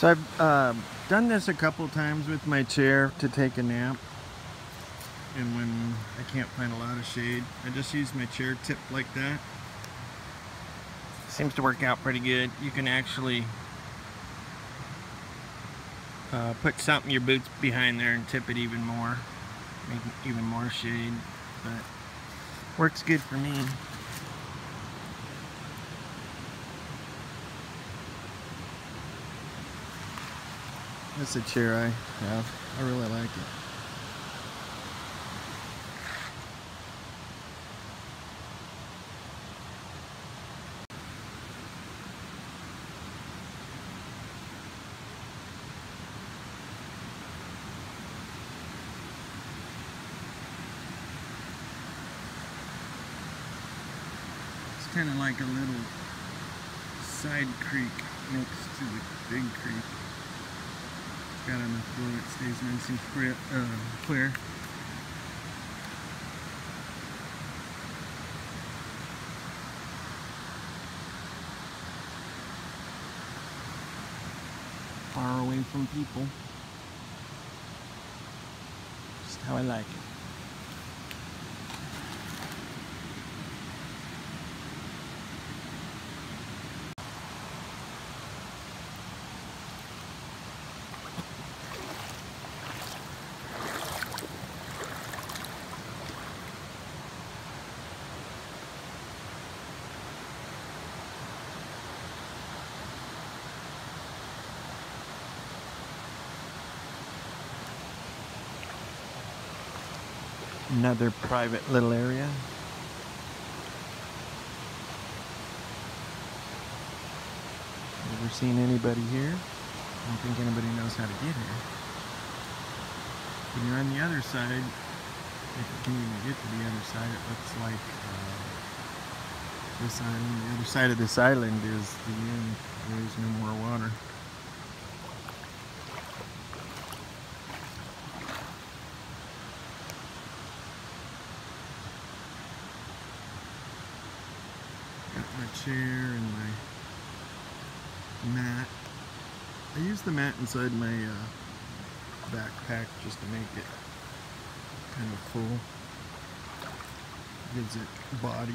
So I've uh, done this a couple times with my chair to take a nap. And when I can't find a lot of shade, I just use my chair tip like that. Seems to work out pretty good. You can actually uh, put something your boots behind there and tip it even more. Make even more shade. But works good for me. That's a chair I have. I really like it. It's kind of like a little side creek next to the big creek got enough flow it stays nice and clear. Clear. Far away from people. Just how I like it. Another private little area. Never seen anybody here. I don't think anybody knows how to get here. When you're on the other side, if you can even get to the other side, it looks like uh, this island. The other side of this island is the end. There is no more water. Got my chair and my mat. I use the mat inside my uh, backpack just to make it kind of full. Gives it body.